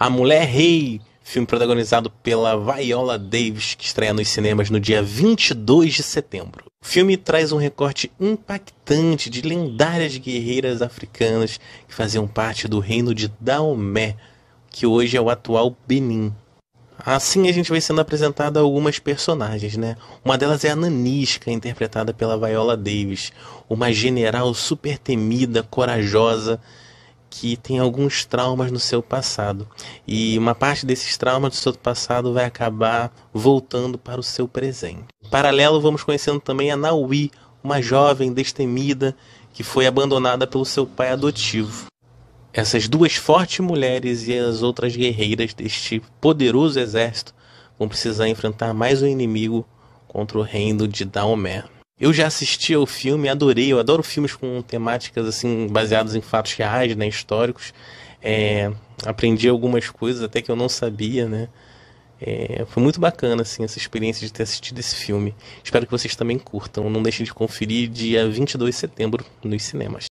A Mulher Rei, filme protagonizado pela Viola Davis, que estreia nos cinemas no dia 22 de setembro. O filme traz um recorte impactante de lendárias guerreiras africanas que faziam parte do reino de Daomé, que hoje é o atual Benin. Assim a gente vai sendo apresentado algumas personagens, né? Uma delas é a Nanisca, interpretada pela Viola Davis, uma general super temida, corajosa, que tem alguns traumas no seu passado. E uma parte desses traumas do seu passado vai acabar voltando para o seu presente. Em paralelo, vamos conhecendo também a Naui, uma jovem destemida que foi abandonada pelo seu pai adotivo. Essas duas fortes mulheres e as outras guerreiras deste poderoso exército vão precisar enfrentar mais um inimigo contra o reino de Daomé. Eu já assisti ao filme, adorei. Eu adoro filmes com temáticas assim baseadas em fatos reais, né, históricos. É, aprendi algumas coisas até que eu não sabia, né? É, foi muito bacana assim essa experiência de ter assistido esse filme. Espero que vocês também curtam. Não deixem de conferir dia 22 de setembro nos cinemas.